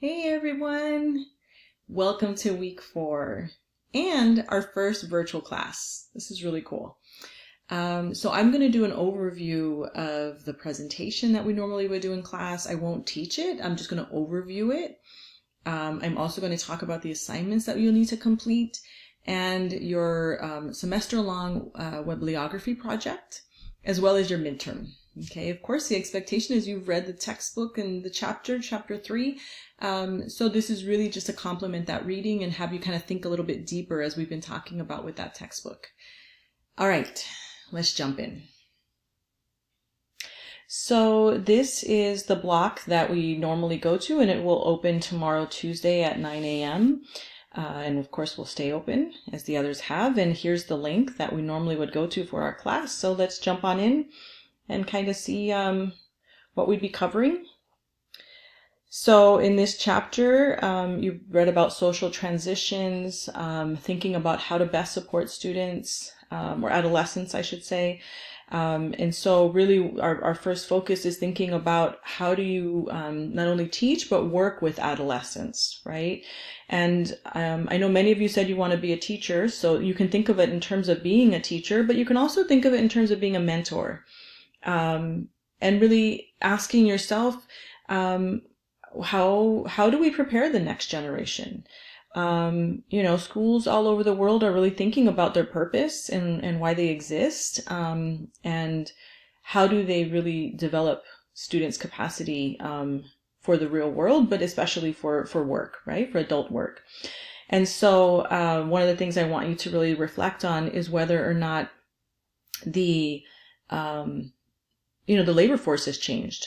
Hey everyone! Welcome to week four and our first virtual class. This is really cool. Um, so I'm going to do an overview of the presentation that we normally would do in class. I won't teach it. I'm just going to overview it. Um, I'm also going to talk about the assignments that you'll need to complete and your um, semester-long uh, bibliography project, as well as your midterm. Okay, of course, the expectation is you've read the textbook and the chapter, chapter three. Um, so this is really just to complement that reading and have you kind of think a little bit deeper as we've been talking about with that textbook. All right, let's jump in. So this is the block that we normally go to and it will open tomorrow, Tuesday at 9 a.m. Uh, and of course we'll stay open as the others have. And here's the link that we normally would go to for our class. So let's jump on in and kind of see um, what we'd be covering. So in this chapter, um, you've read about social transitions, um, thinking about how to best support students, um, or adolescents, I should say. Um, and so really our, our first focus is thinking about how do you um, not only teach, but work with adolescents, right? And um, I know many of you said you want to be a teacher, so you can think of it in terms of being a teacher, but you can also think of it in terms of being a mentor um, and really asking yourself, um, how how do we prepare the next generation? Um, you know, schools all over the world are really thinking about their purpose and and why they exist, um, and how do they really develop students' capacity um, for the real world, but especially for for work, right, for adult work. And so, uh, one of the things I want you to really reflect on is whether or not the um, you know, the labor force has changed.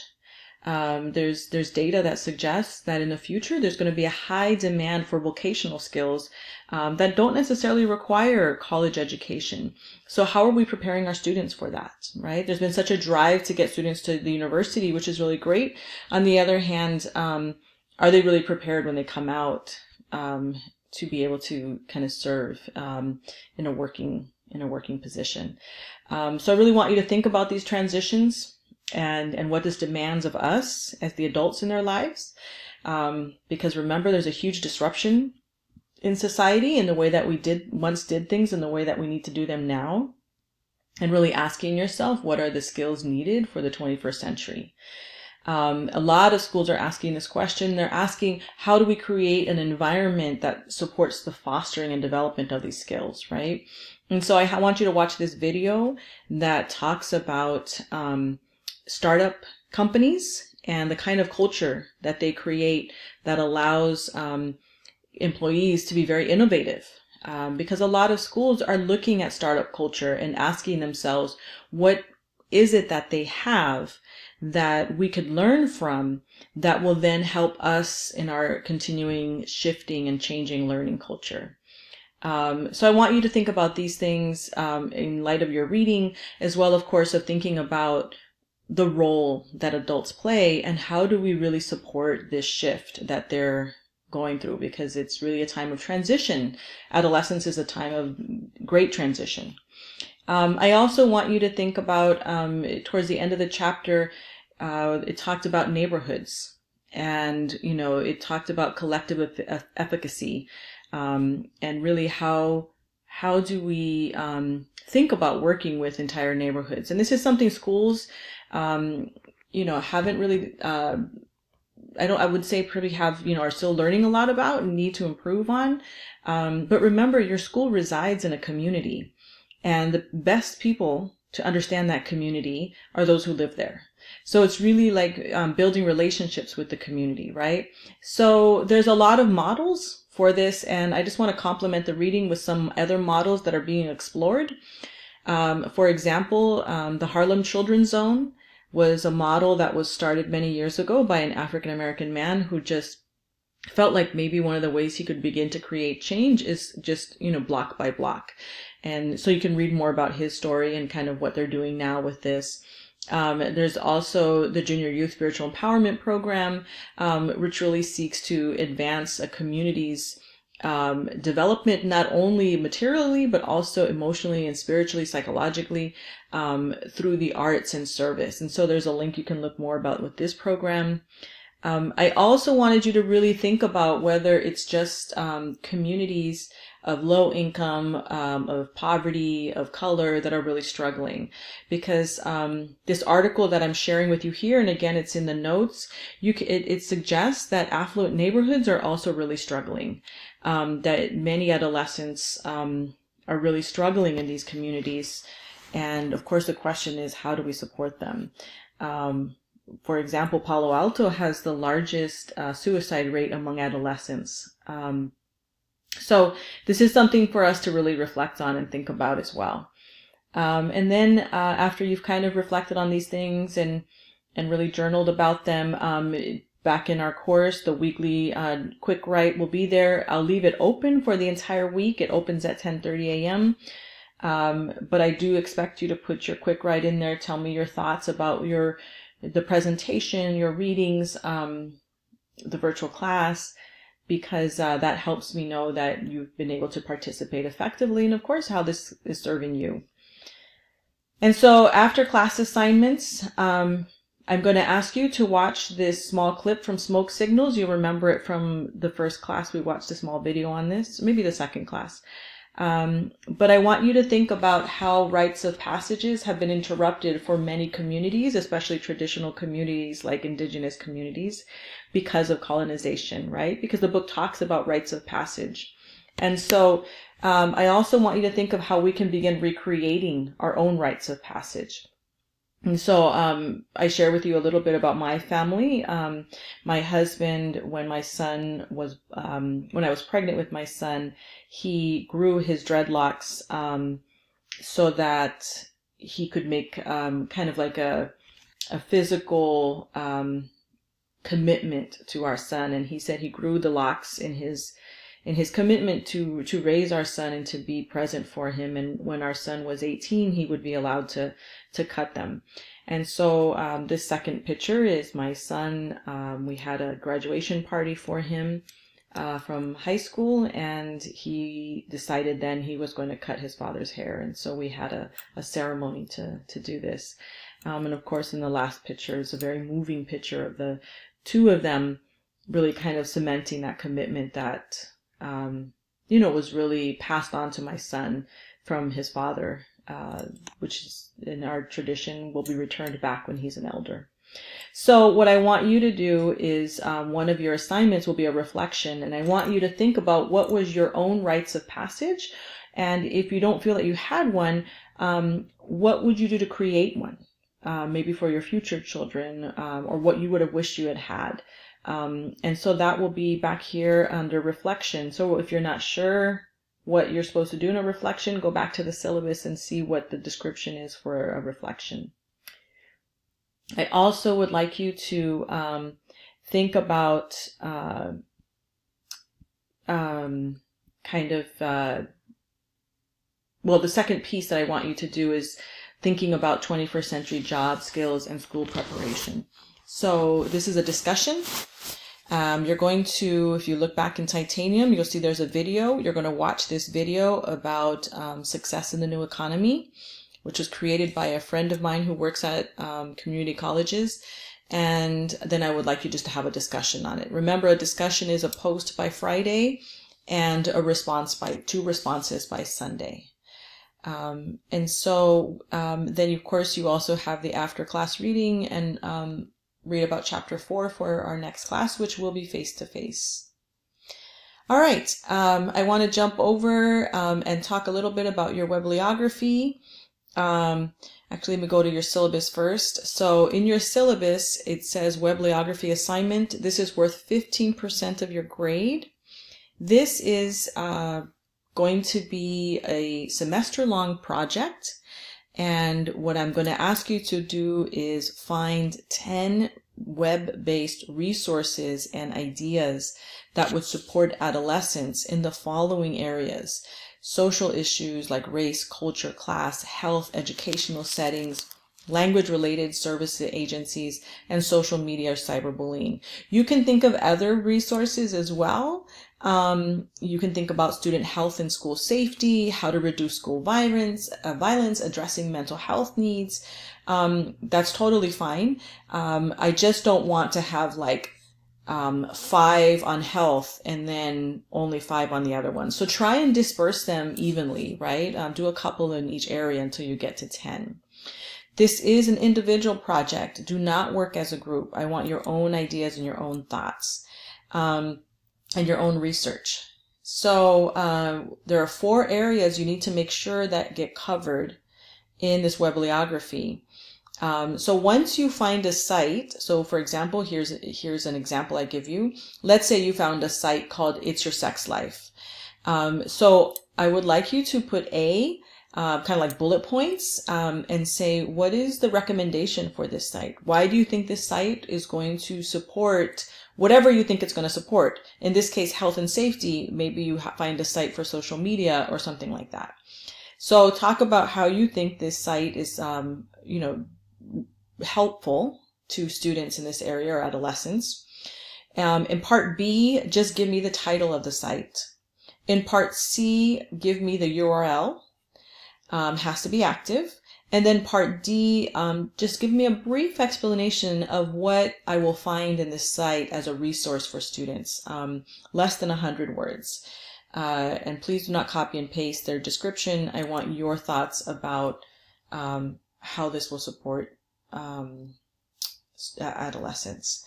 Um, there's there's data that suggests that in the future there's going to be a high demand for vocational skills um, that don't necessarily require college education. So how are we preparing our students for that? Right? There's been such a drive to get students to the university, which is really great. On the other hand, um, are they really prepared when they come out um, to be able to kind of serve um, in a working in a working position? Um, so I really want you to think about these transitions and, and what this demands of us as the adults in their lives. Um, because remember, there's a huge disruption in society in the way that we did once did things and the way that we need to do them now. And really asking yourself, what are the skills needed for the 21st century? Um, a lot of schools are asking this question. They're asking, how do we create an environment that supports the fostering and development of these skills, right? And so I want you to watch this video that talks about um, startup companies and the kind of culture that they create that allows um, employees to be very innovative. Um, because a lot of schools are looking at startup culture and asking themselves, what is it that they have that we could learn from that will then help us in our continuing shifting and changing learning culture? Um, so I want you to think about these things um, in light of your reading, as well, of course, of thinking about the role that adults play and how do we really support this shift that they're going through because it's really a time of transition. Adolescence is a time of great transition. Um, I also want you to think about um, towards the end of the chapter, uh, it talked about neighborhoods and you know it talked about collective efficacy um, and really how how do we um, think about working with entire neighborhoods? And this is something schools, um, you know, haven't really. Uh, I don't. I would say probably have you know are still learning a lot about and need to improve on. Um, but remember, your school resides in a community, and the best people to understand that community are those who live there. So it's really like um, building relationships with the community, right? So there's a lot of models for this, and I just want to complement the reading with some other models that are being explored. Um, for example, um, the Harlem Children's Zone was a model that was started many years ago by an African American man who just felt like maybe one of the ways he could begin to create change is just, you know, block by block. And so you can read more about his story and kind of what they're doing now with this. Um, there's also the Junior Youth Spiritual Empowerment Program, um, which really seeks to advance a community's um, development, not only materially, but also emotionally and spiritually, psychologically, um, through the arts and service. And so there's a link you can look more about with this program. Um, I also wanted you to really think about whether it's just um, communities of low income, um, of poverty, of color that are really struggling. Because um, this article that I'm sharing with you here, and again, it's in the notes, you it, it suggests that affluent neighborhoods are also really struggling. Um, that many adolescents um, are really struggling in these communities. And of course, the question is, how do we support them? Um, for example, Palo Alto has the largest uh, suicide rate among adolescents. Um, so this is something for us to really reflect on and think about as well. Um, and then uh, after you've kind of reflected on these things and and really journaled about them, um, back in our course, the weekly uh, quick write will be there. I'll leave it open for the entire week. It opens at 10:30 a.m. Um, but I do expect you to put your quick write in there. Tell me your thoughts about your the presentation, your readings, um, the virtual class, because uh, that helps me know that you've been able to participate effectively, and of course how this is serving you. And so after class assignments, um, I'm going to ask you to watch this small clip from Smoke Signals. You'll remember it from the first class. We watched a small video on this, maybe the second class. Um, but I want you to think about how rites of passages have been interrupted for many communities, especially traditional communities like indigenous communities, because of colonization, right? Because the book talks about rites of passage. And so um, I also want you to think of how we can begin recreating our own rites of passage. And so um, I share with you a little bit about my family. Um, my husband, when my son was, um, when I was pregnant with my son, he grew his dreadlocks um, so that he could make um, kind of like a a physical um, commitment to our son. And he said he grew the locks in his in his commitment to to raise our son and to be present for him. And when our son was 18, he would be allowed to to cut them. And so um, this second picture is my son. Um, we had a graduation party for him uh, from high school, and he decided then he was going to cut his father's hair. And so we had a, a ceremony to to do this. Um, and of course, in the last picture is a very moving picture of the two of them really kind of cementing that commitment that um, you know, was really passed on to my son from his father, uh, which is in our tradition will be returned back when he's an elder. So what I want you to do is um, one of your assignments will be a reflection, and I want you to think about what was your own rites of passage, and if you don't feel that you had one, um, what would you do to create one? Uh, maybe for your future children, um, or what you would have wished you had had. Um, and so that will be back here under reflection. So if you're not sure what you're supposed to do in a reflection, go back to the syllabus and see what the description is for a reflection. I also would like you to um, think about uh, um, kind of, uh, well, the second piece that I want you to do is thinking about 21st century job skills and school preparation. So this is a discussion. Um, you're going to, if you look back in Titanium, you'll see there's a video. You're going to watch this video about um, success in the new economy, which was created by a friend of mine who works at um, community colleges. And then I would like you just to have a discussion on it. Remember, a discussion is a post by Friday and a response by two responses by Sunday. Um, and so um, then, of course, you also have the after class reading and um, read about chapter four for our next class, which will be face to face. All right, um, I want to jump over um, and talk a little bit about your webliography. Um, actually, let me go to your syllabus first. So in your syllabus, it says bibliography assignment. This is worth 15% of your grade. This is uh, going to be a semester long project. And what I'm going to ask you to do is find 10 web-based resources and ideas that would support adolescents in the following areas. Social issues like race, culture, class, health, educational settings, language related service agencies, and social media or cyberbullying. You can think of other resources as well. Um, you can think about student health and school safety, how to reduce school violence, uh, violence, addressing mental health needs. Um, that's totally fine. Um, I just don't want to have like um, five on health and then only five on the other one. So try and disperse them evenly, right? Um, do a couple in each area until you get to 10. This is an individual project. Do not work as a group. I want your own ideas and your own thoughts um, and your own research. So uh, there are four areas you need to make sure that get covered in this bibliography. Um, so once you find a site, so for example, here's here's an example I give you. Let's say you found a site called It's Your Sex Life. Um, so I would like you to put a uh, kind of like bullet points um, and say what is the recommendation for this site? Why do you think this site is going to support whatever you think it's going to support? In this case, health and safety. Maybe you find a site for social media or something like that. So talk about how you think this site is, um, you know, helpful to students in this area or adolescents. Um, in part B, just give me the title of the site. In part C, give me the URL. Um, has to be active. And then part D, um, just give me a brief explanation of what I will find in this site as a resource for students, um, less than 100 words. Uh, and please do not copy and paste their description. I want your thoughts about um, how this will support um, adolescents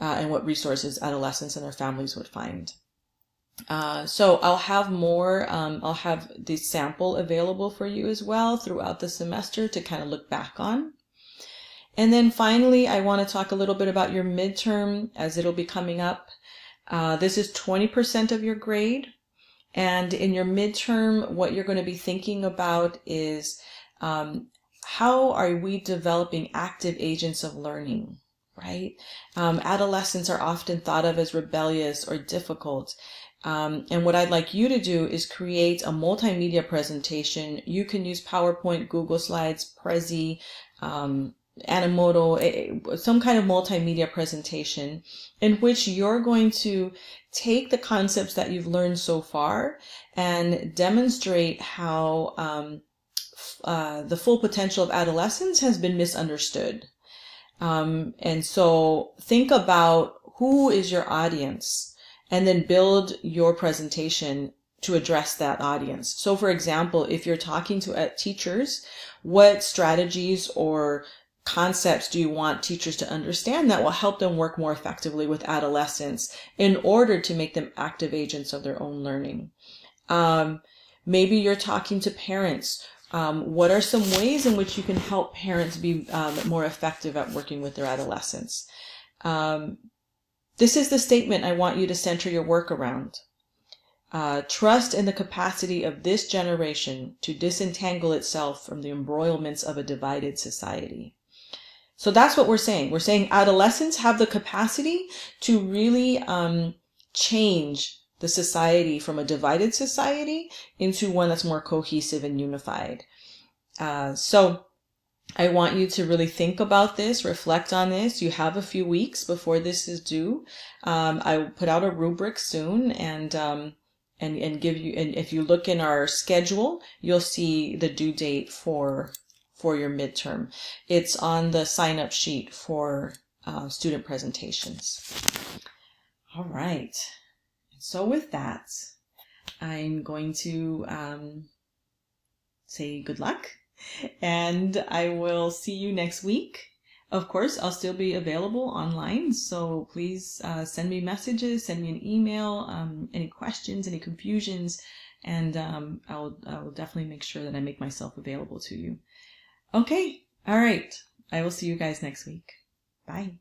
uh, and what resources adolescents and their families would find. Uh, so I'll have more, um, I'll have the sample available for you as well throughout the semester to kind of look back on. And then finally, I want to talk a little bit about your midterm as it'll be coming up. Uh, this is 20% of your grade. And in your midterm, what you're going to be thinking about is um, how are we developing active agents of learning, right? Um, adolescents are often thought of as rebellious or difficult. Um, and what I'd like you to do is create a multimedia presentation. You can use PowerPoint, Google Slides, Prezi, um, Animoto, some kind of multimedia presentation in which you're going to take the concepts that you've learned so far and demonstrate how um, uh, the full potential of adolescence has been misunderstood. Um, and so think about who is your audience and then build your presentation to address that audience. So for example, if you're talking to uh, teachers, what strategies or concepts do you want teachers to understand that will help them work more effectively with adolescents in order to make them active agents of their own learning? Um, maybe you're talking to parents um, what are some ways in which you can help parents be um, more effective at working with their adolescents? Um, this is the statement I want you to center your work around. Uh, trust in the capacity of this generation to disentangle itself from the embroilments of a divided society. So that's what we're saying. We're saying adolescents have the capacity to really um, change the society from a divided society into one that's more cohesive and unified. Uh, so I want you to really think about this, reflect on this. You have a few weeks before this is due. Um, I will put out a rubric soon and, um, and, and give you, and if you look in our schedule, you'll see the due date for, for your midterm. It's on the sign up sheet for uh, student presentations. All right. So with that, I'm going to um, say good luck and I will see you next week. Of course, I'll still be available online, so please uh, send me messages, send me an email, um, any questions, any confusions, and um, I'll, I will definitely make sure that I make myself available to you. Okay, all right. I will see you guys next week. Bye.